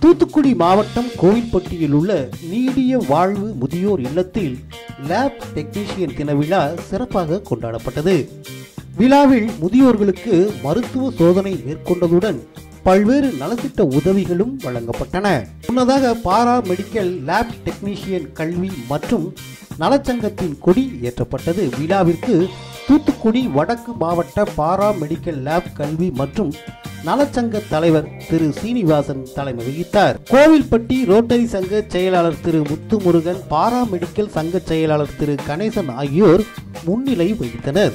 தூத்துக்குடி மாவட்டம் கோவில்பட்டியில் உள்ள நீடிய வாழ்வு முதியோர் இல்லத்தில் லேப் டெக்னீஷியன் தின விழா சிறப்பாக கொண்டாடப்பட்டது. விழாவில் முதியோர்களுக்கு மருத்துவ சோதனை மேற்கொண்டதுடன் பல்வேறு நலத்திட்ட உதவிகளும் வழங்கப்பட்டன. முன்னதாக பாரா மெடிக்கல் லேப் டெக்னீஷியன் கல்வி மற்றும் நலச்சங்கத்தின் கொடி ஏற்றப்பட்டது. விழாவிற்கு தூத்துக்குடி வடக்கு மாவட்ட பாரா மெடிக்கல் லேப் கல்வி மற்றும் நலச்சங்க தலைவர் திரு சீனிவாசன் தலைமை வகித்தார். கோவில்பட்டி ரோட்டரி சங்க செயலாளர் திரு முத்துமுருகன் பாரா மெடிக்கல் சங்க செயலாளர் திரு கணேசன் ஆகியோர் முன்னிலை வகித்தனர்.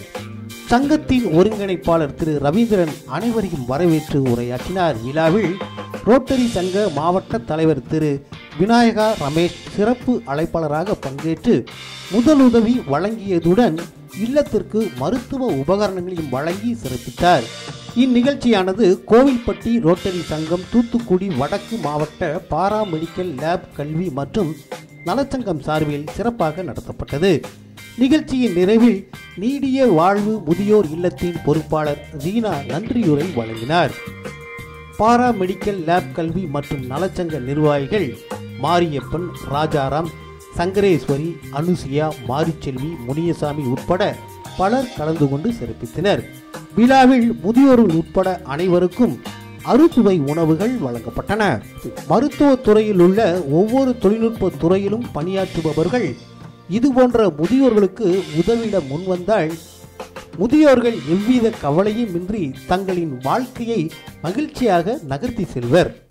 சங்கத்தின் ஒருங்கிணைப்பாளர் திரு ரவீந்திரன் அனைவரையும் வரவேற்று உரையாற்றினார். விழாவில் ரோட்டரி சங்க மாவட்ட தலைவர் திரு விநாயகா ரமேஷ் சிறப்பு அழைப்பாளராக பங்கேற்று முதலுதவி வழங்கியதுடன் இல்லத்திற்கு மருத்துவ உபகரணங்களையும் வழங்கி சிறப்பித்தார். இந்நிகழ்ச்சியானது கோவில்பட்டி ரோட்டரி சங்கம் தூத்துக்குடி வடக்கு மாவட்ட பாரா மெடிக்கல் லேப் கல்வி மற்றும் நலச்சங்கம் சார்பில் சிறப்பாக நடத்தப்பட்டது. நிகழ்ச்சியின் நிறைவில் நீடிய வாழ்வு முதியோர் இல்லத்தின் பொறுப்பாளர் ரீனா நன்றியுரை வழங்கினார். பாரா மெடிக்கல் லேப் கல்வி மற்றும் நலச்சங்க நிர்வாகிகள் மாரியப்பன் ராஜாராம் சங்கரேஸ்வரி அனுசியா மாரிச்செல்வி முனியசாமி உட்பட பலர் கலந்து கொண்டு சிறப்பித்தனர். விழாவில் முதியோர்கள் உட்பட அனைவருக்கும் அறுசுவை உணவுகள் வழங்கப்பட்டன. மருத்துவத் துறையில் உள்ள ஒவ்வொரு தொழில்நுட்ப துறையிலும் பணியாற்றுபவர்கள் இதுபோன்ற முதியோர்களுக்கு உதவிட முன்வந்தால் முதியோர்கள் எவ்வித கவலையும் இன்றி தங்களின் வாழ்க்கையை மகிழ்ச்சியாக நகர்த்தி செல்வர்.